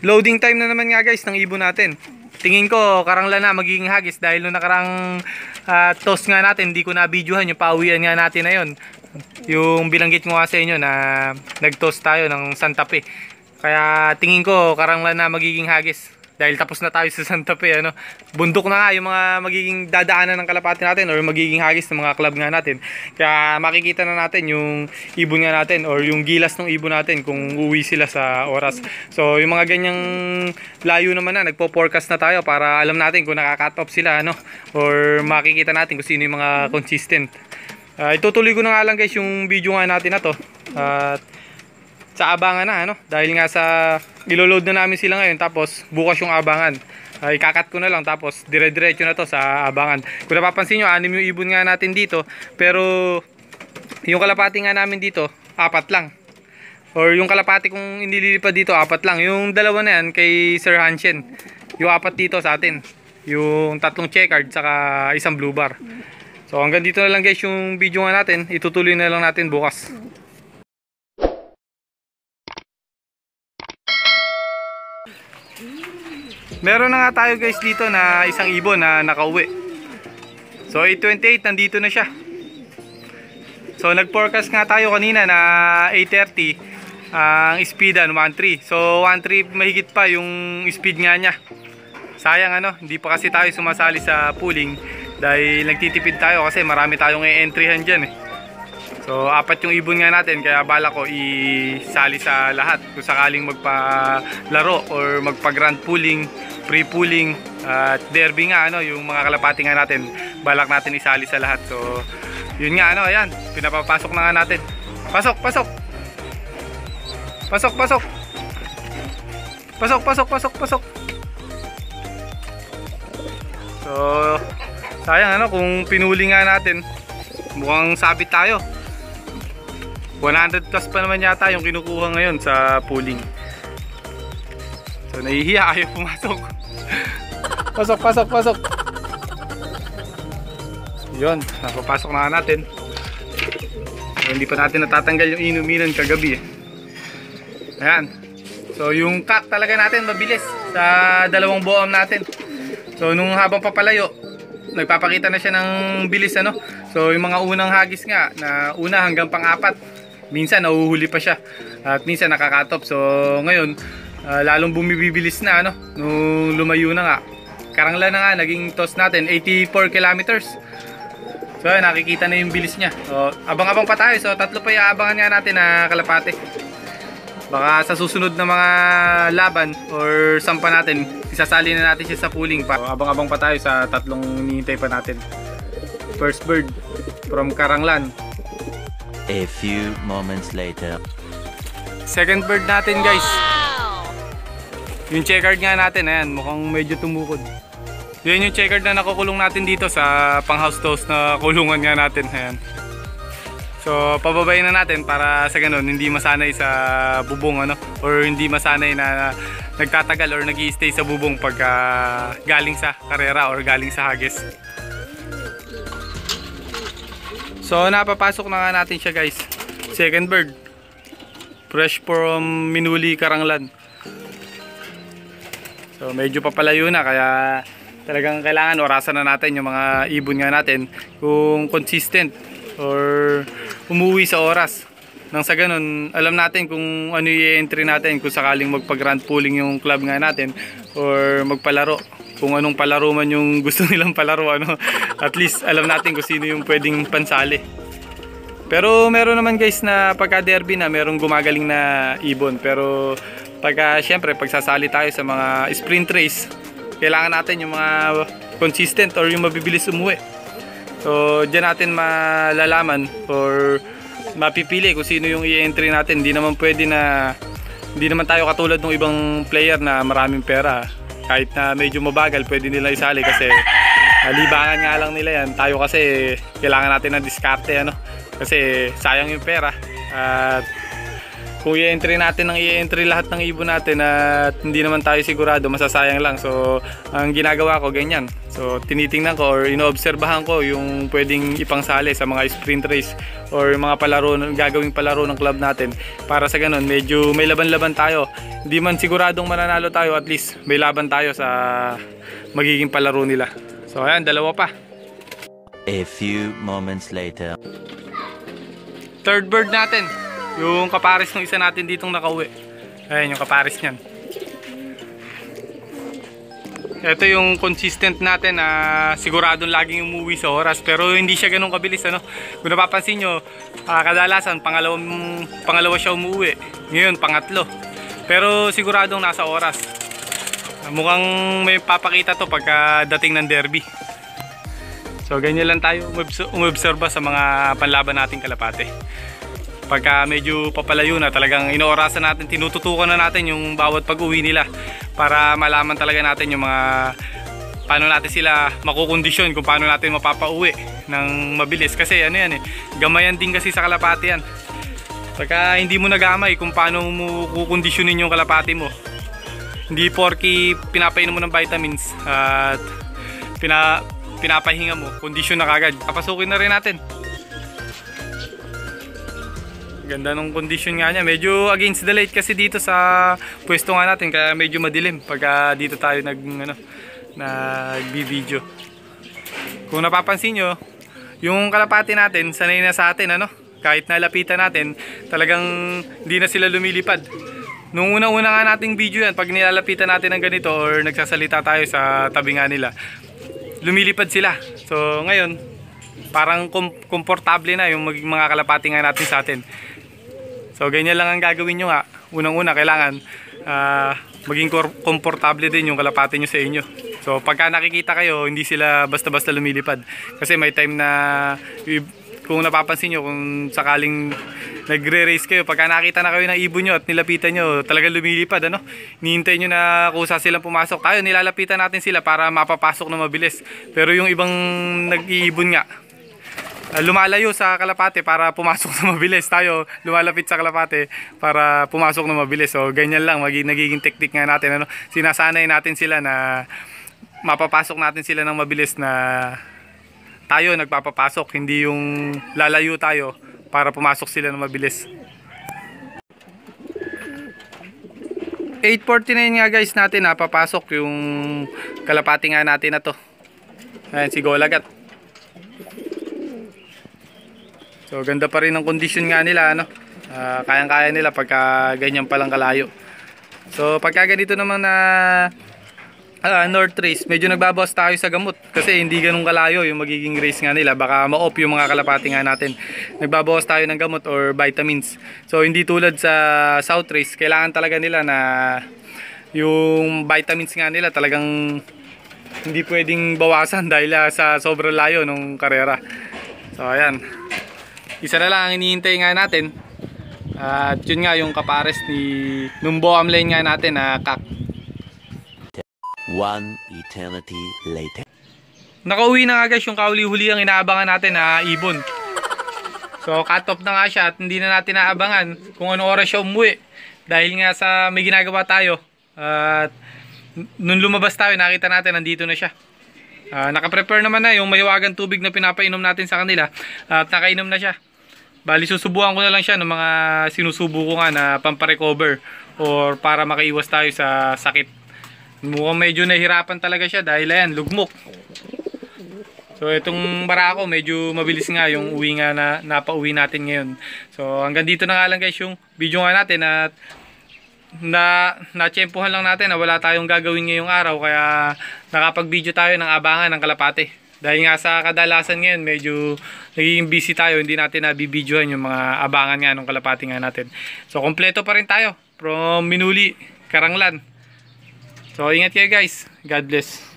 Loading time na naman nga guys ng ibon natin. Tingin ko karanglan na magiging hagis dahil nung nakarang ah, toss nga natin, hindi ko na videohan yung pauwian nga natin na yun. Yung bilanggit ko nga sa inyo na nag-toss tayo ng Santa Fe. Kaya tingin ko karanglan na magiging hagis. Dahil tapos na tayo sa Santa Fe, ano. Bundok na nga yung mga magiging dadaanan ng kalapati natin or magiging hagis ng mga club nga natin. Kaya makikita na natin yung ibon nga natin or yung gilas ng ibon natin kung uwi sila sa oras. So, yung mga ganyang layo naman na, nagpo-forecast na tayo para alam natin kung nakaka-cut off sila, ano. Or makikita natin kung sino yung mga consistent. Ah, itutuloy ko na nga lang guys yung video nga natin na to. At sa abangan na ano? Dahil nga sa iloload na namin sila ngayon tapos bukas yung abangan. Ay kakat ko na lang tapos dire-diretso na to sa abangan. Kung napapansin nyo anim yung ibon nga natin dito pero yung kalapati nga namin dito apat lang. Or yung kalapati kung inililipad dito apat lang. Yung dalawa na yan kay Sir Hanshen yung apat dito sa atin. Yung tatlong checkered saka isang blue bar. So hanggang dito na lang guys yung video nga natin. Itutuloy na lang natin bukas Meron na nga tayo guys dito na isang ibon na nakauwi. So 828 nandito na siya. So nag-forecast nga tayo kanina na 830 ang speedan 1.3. So 1.3 mahigit pa yung speed nga niya. Sayang ano, hindi pa kasi tayo sumasali sa pooling dahil nagtitipid tayo kasi marami tayong i-entryhan dyan eh. So, apat yung ibon nga natin kaya bala ko isali sa lahat kung sakaling magpa-laro or magpa-grand pooling, pre-pooling at derby nga ano, yung mga kalapati nga natin, balak natin isali sa lahat. So, yun nga ano, ayan, pinapapasok na nga natin. Pasok, pasok. Pasok, pasok. Pasok, pasok, pasok, pasok. So, sayang ano kung pinuli nga natin, mukhang sabit tayo. 100 plus pa naman yata yung kinukuha ngayon sa pooling. So nahihiya ayaw pumasok. pasok, pasok, pasok. Yun, napapasok na natin. So, hindi pa natin natatanggal yung inuminan kagabi. Ayan. So yung cock talaga natin mabilis sa dalawang buom natin. So nung habang papalayo, nagpapakita na siya ng bilis ano. So yung mga unang hagis nga na una hanggang pang-apat minsan nahuhuli pa siya. At minsan nakakatop. So ngayon uh, lalong bumibibilis na ano? Nung lumayo na nga. Karanglan na nga naging toss natin 84 kilometers. So nakikita na yung bilis niya. So abang-abang pa tayo. So tatlo pa iaabangan nga natin na kalapate. Baka sa susunod na mga laban or sampa natin isasali na natin siya sa pooling pa. So, abang-abang pa tayo sa tatlong hinihintay pa natin. First bird from Karanglan A few moments later. Second bird natin guys. Yung checkered nga natin, ayan, mukhang medyo tumukod. Yan yung checkered na nakukulong natin dito sa pang house toast na kulungan nga natin. Ayan. So, pababayin na natin para sa ganun, hindi masanay sa bubong ano, or hindi masanay na nagtatagal or nag stay sa bubong pagka galing sa karera or galing sa hagis. So napapasok na nga natin siya guys. Second bird. Fresh from Minuli Karanglan. So medyo papalayo na kaya talagang kailangan orasan na natin yung mga ibon nga natin kung consistent or umuwi sa oras. Nang sa ganun, alam natin kung ano i-entry natin kung sakaling magpa-grand pooling yung club nga natin or magpalaro kung anong palaro man yung gusto nilang palaro ano? At least alam natin kung sino yung pwedeng pansali. Pero meron naman guys na pagka derby na merong gumagaling na ibon. Pero pagka syempre pagsasali tayo sa mga sprint race kailangan natin yung mga consistent or yung mabibilis umuwi. So dyan natin malalaman or mapipili kung sino yung i-entry natin. Hindi naman pwede na hindi naman tayo katulad ng ibang player na maraming pera kahit na medyo mabagal pwede nila isali kasi libangan nga lang nila yan. Tayo kasi kailangan natin ng diskarte ano? Kasi sayang yung pera. At kung i-entry natin ng i-entry lahat ng ibon natin at hindi naman tayo sigurado, masasayang lang. So, ang ginagawa ko, ganyan. So, tinitingnan ko or inoobserbahan ko yung pwedeng ipangsali sa mga sprint race or mga palaro, gagawing palaro ng club natin. Para sa ganun, medyo may laban-laban tayo. Hindi man siguradong mananalo tayo, at least may laban tayo sa magiging palaro nila. So, ayan, dalawa pa. A few moments later. Third bird natin. Yung kapares ng isa natin ditong nakauwi. Ayan yung kapares niyan. Ito yung consistent natin na siguradong laging umuwi sa oras pero hindi siya ganun kabilis ano. Kung napapansin nyo, ah, kadalasan pangalawang, pangalawa siya umuwi. Ngayon pangatlo. Pero siguradong nasa oras. Ah, Mukhang may papakita to pagka dating ng derby. So ganyan lang tayo umobs- umobserba sa mga panlaban nating kalapate. Pagka medyo papalayo na talagang inoorasan natin, tinututukan na natin yung bawat pag-uwi nila para malaman talaga natin yung mga paano natin sila makukondisyon kung paano natin mapapauwi ng mabilis kasi ano yan eh gamayan din kasi sa kalapati yan pagka hindi mo nagamay kung paano mo kukondisyonin yung kalapati mo hindi porki pinapainom mo ng vitamins at pina, pinapahinga mo, kondisyon na kagad. Papasukin na rin natin. Ganda ng kondisyon nga niya. Medyo against the light kasi dito sa pwesto nga natin kaya medyo madilim pagka dito tayo nag ano nagbi-video. Kung napapansin nyo, yung kalapati natin sanay na sa atin ano. Kahit nalapitan natin, talagang hindi na sila lumilipad. Nung una-una nga nating video yan, pag nilalapitan natin ng ganito or nagsasalita tayo sa tabi nga nila, lumilipad sila. So ngayon, parang kom- komportable na yung mga kalapati nga natin sa atin. So ganyan lang ang gagawin nyo nga. Unang-una kailangan ah, maging komportable din yung kalapati nyo sa inyo. So pagka nakikita kayo, hindi sila basta-basta lumilipad. Kasi may time na kung napapansin nyo, kung sakaling nagre-race kayo, pagka nakita na kayo ng ibon nyo at nilapitan nyo, talagang lumilipad, ano? Nihintay nyo na kusa silang pumasok. Tayo, nilalapitan natin sila para mapapasok na mabilis. Pero yung ibang nag-iibon nga, Uh, lumalayo sa kalapate para pumasok na mabilis. Tayo lumalapit sa kalapate para pumasok na mabilis. So ganyan lang magiging nagiging technique nga natin ano. Sinasanay natin sila na mapapasok natin sila ng mabilis na tayo nagpapapasok, hindi yung lalayo tayo para pumasok sila ng mabilis. 8.49 nga guys natin ha, papasok yung kalapati nga natin na to. Ayan si Golagat. So ganda pa rin ang kondisyon nga nila ano. Ah, kayang-kaya nila pagka ganyan palang kalayo. So pagka ganito naman na ah, North Race, medyo nagbabawas tayo sa gamot kasi hindi ganun kalayo yung magiging race nga nila. Baka ma-off yung mga kalapati nga natin. Nagbabawas tayo ng gamot or vitamins. So hindi tulad sa South Race, kailangan talaga nila na yung vitamins nga nila talagang hindi pwedeng bawasan dahil ah, sa sobrang layo nung karera. So ayan. Isa na lang ang hinihintay nga natin. At yun nga yung kapares ni nung Boam lane nga natin na kak. One eternity later. Nakauwi na nga guys yung kauli-huli ang inaabangan natin na ibon. So cut off na nga siya at hindi na natin naabangan kung ano oras siya umuwi. Dahil nga sa may ginagawa tayo. At nung lumabas tayo nakita natin nandito na siya. Ah, naka-prepare naman na yung mahiwagang tubig na pinapainom natin sa kanila at nakainom na siya. Bali susubukan ko na lang siya ng mga sinusubo ko nga na pamparecover or para makaiwas tayo sa sakit. Mukhang medyo nahirapan talaga siya dahil ayan, lugmok. So itong barako medyo mabilis nga yung uwi nga na napauwi natin ngayon. So hanggang dito na nga lang guys yung video nga natin at na natsyempohan lang natin na wala tayong gagawin ngayong araw kaya nakapag-video tayo ng abangan ng kalapate. Dahil nga sa kadalasan ngayon medyo nagiging busy tayo, hindi natin nabibidyohan yung mga abangan nga ng kalapate nga natin. So kompleto pa rin tayo from Minuli, Karanglan. So ingat kayo guys. God bless.